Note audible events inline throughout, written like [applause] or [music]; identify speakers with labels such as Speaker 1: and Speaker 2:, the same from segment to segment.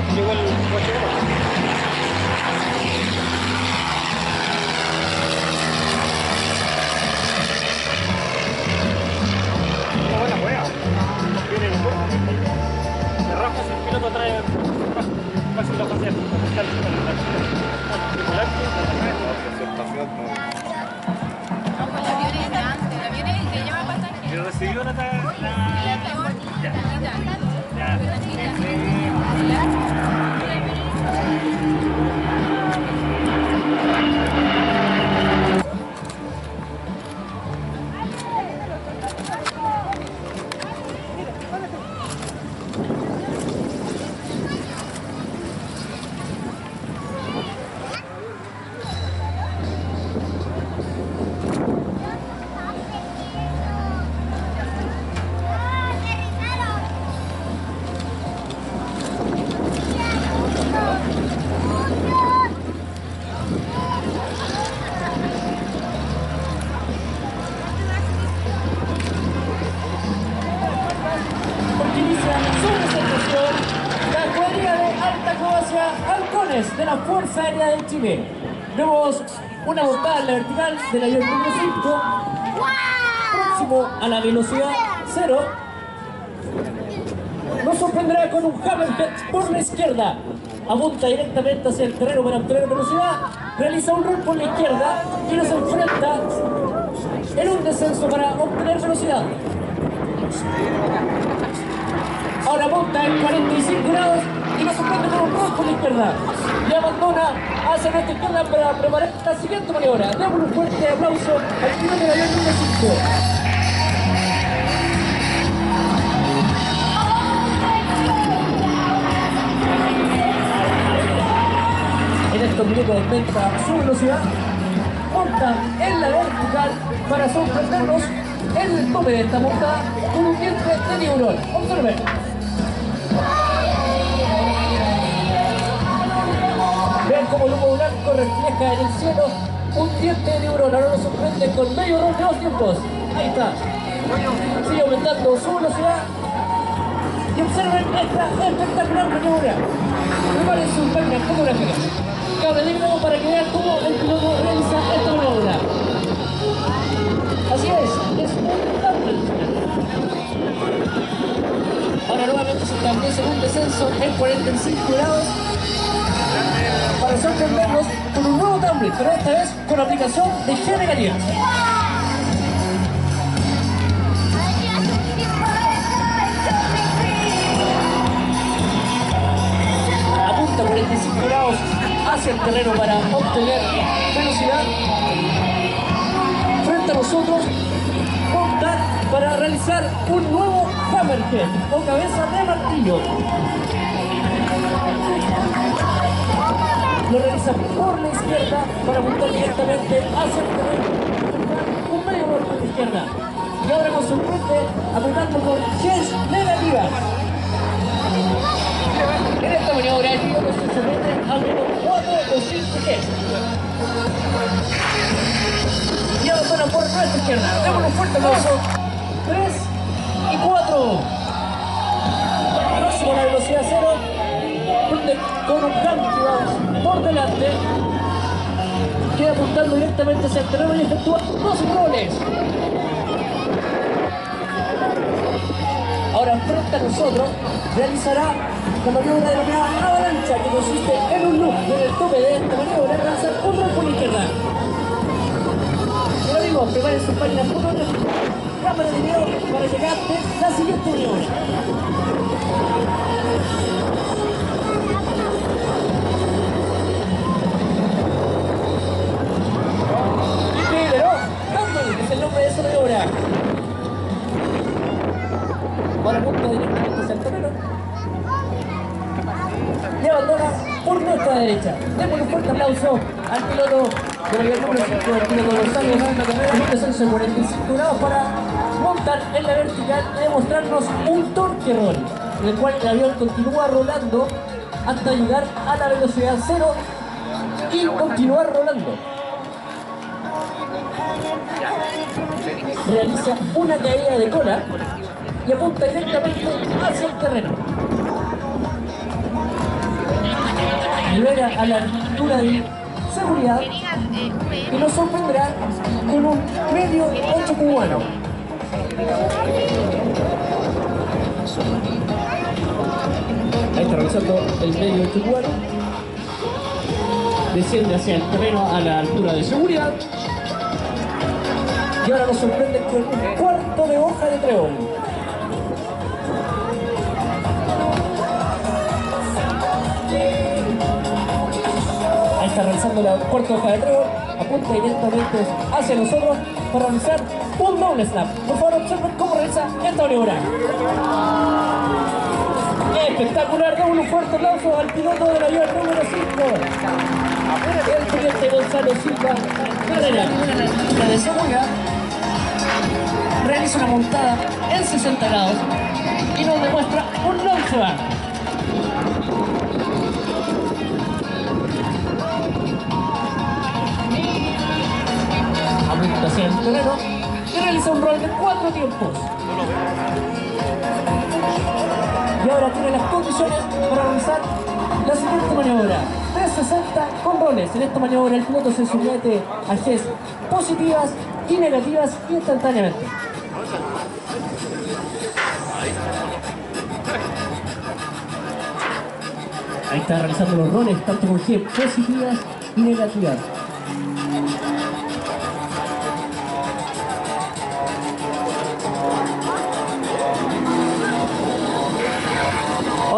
Speaker 1: pasado, que llegó el coche Una
Speaker 2: Fuerza Aérea de Chile. Vemos una montada en la vertical del avión número 5, próximo a la velocidad cero. Nos sorprenderá con un hammerhead por la izquierda. Apunta directamente hacia el terreno para obtener velocidad. Realiza un rol por la izquierda y nos enfrenta en un descenso para obtener velocidad. Ahora monta en 45 grados y nos sorprende con un rol por la izquierda. Y abandona hacia nuestra izquierda para preparar la siguiente maniobra. Demos un fuerte aplauso al piloto del avión número 5. En estos minutos aumenta su velocidad, monta en la vertical para sorprendernos en el tope de esta montada con un diente de tiburón. Observen. El humo blanco refleja en el cielo un diente de. Ahora nos sorprende con medio rol de dos tiempos. Ahí está. Sigue aumentando su velocidad. Y observen esta espectacular maniobra. Prepárense un página fotográfica. Cabe de nuevo para que vean cómo el piloto realiza esta maniobra. Así es, es un. Ahora nuevamente se establece un descenso en 45 grados para sorprendernos con un nuevo tablet, pero esta vez con aplicación de G negativa. Apunta 45 grados hacia el terreno para obtener velocidad. Frente a nosotros, monta para realizar un nuevo hammerhead o cabeza de martillo. Realiza por la izquierda para apuntar directamente hacia el terreno. Un medio gol por la izquierda. Y ahora nos sorprende apuntando con G negativa. En esta maniobra el piloto se somete al menos 4 o 5 Gs. Y abandona por nuestra izquierda. Demos un fuerte aplauso. 3 y 4. Próximo a la velocidad 0. Con cambio por delante. Queda apuntando directamente hacia el terreno y efectúa dos goles. Ahora frente a nosotros realizará la maniobra denominada avalancha que consiste en un loop y en el tope de esta maniobra realizar un rol por la izquierda. Pero digo, preparen sus páginas fotográficas, cámara de video para que capten la siguiente maniobra. Démosle un fuerte aplauso al piloto del avión número 5 del piloto un descenso de 45 grados para montar en la vertical y demostrarnos un torque roll, en el cual el avión continúa rolando hasta llegar a la velocidad cero y continuar rolando. Realiza una caída de cola y apunta directamente hacia el terreno. Libera a la altura de seguridad y nos sorprenderá con un medio 8 cubano. Ahí está realizando el medio 8 cubano. Desciende hacia el terreno a la altura de seguridad. Y ahora nos sorprende con un cuarto de hoja de treón. Está realizando la cuarta hoja de treón, apunta directamente hacia nosotros para realizar un doble snap. Por favor, observen cómo realiza esta maniobra. Espectacular, doble un fuerte aplauso al piloto del avión número 5. El teniente Gonzalo Silva Carrera. La de seguridad realiza una montada en 60 grados y nos demuestra un launch el terreno y realiza un rol de cuatro tiempos. Y ahora tiene las condiciones para realizar la siguiente maniobra. 360 con roles. En esta maniobra el piloto se somete a Gs positivas y negativas instantáneamente. Ahí está realizando los roles tanto con G positivas y negativas.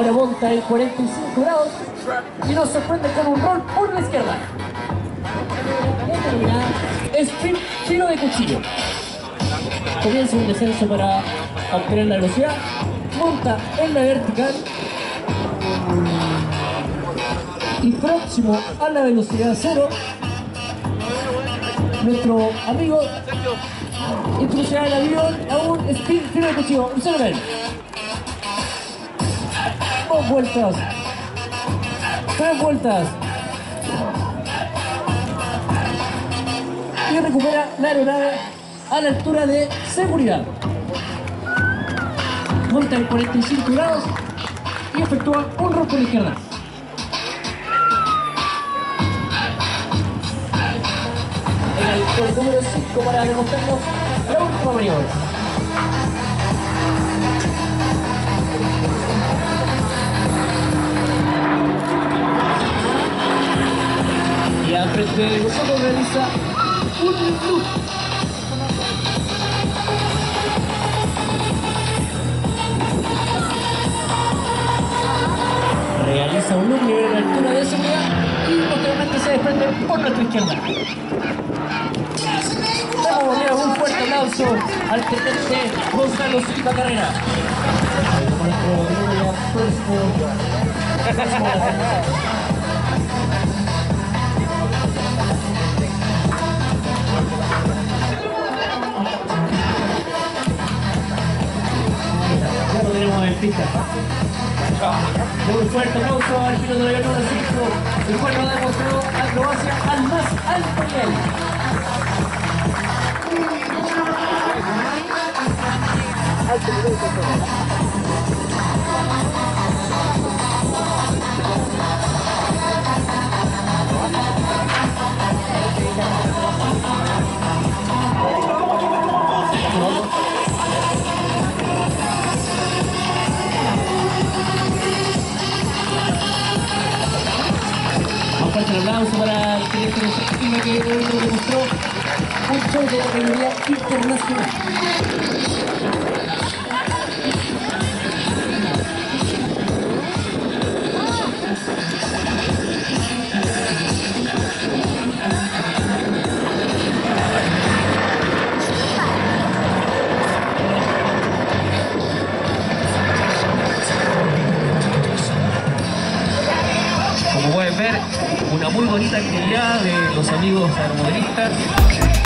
Speaker 2: Ahora monta en 45 grados y nos sorprende con un rol por la izquierda. Sprint giro de cuchillo. Comienza un descenso para obtener la velocidad. Monta en la vertical. Y próximo a la velocidad cero, nuestro amigo introducirá el avión a un sprint giro de cuchillo. Observen. Dos vueltas. Tres vueltas. Y recupera la aeronave a la altura de seguridad. Monta en 45 grados y efectúa un rol por la izquierda. En el número 5 para demostrarnos la última maniobra. Al frente de nosotros realiza un loop. Realiza un loop a la altura de seguridad y posteriormente se desprende por nuestra izquierda. Damos volver un fuerte aplauso al teniente Gonzalo Silva Carrera. [laughs] pista. Un fuerte aplauso al piloto de la número 5, el cual nos ha demostrado acrobacia al más alto nivel. Un fuerte aplauso para el teniente de que hoy demostró un show de internacional.
Speaker 3: Bonita actividad de los amigos aeromodelistas.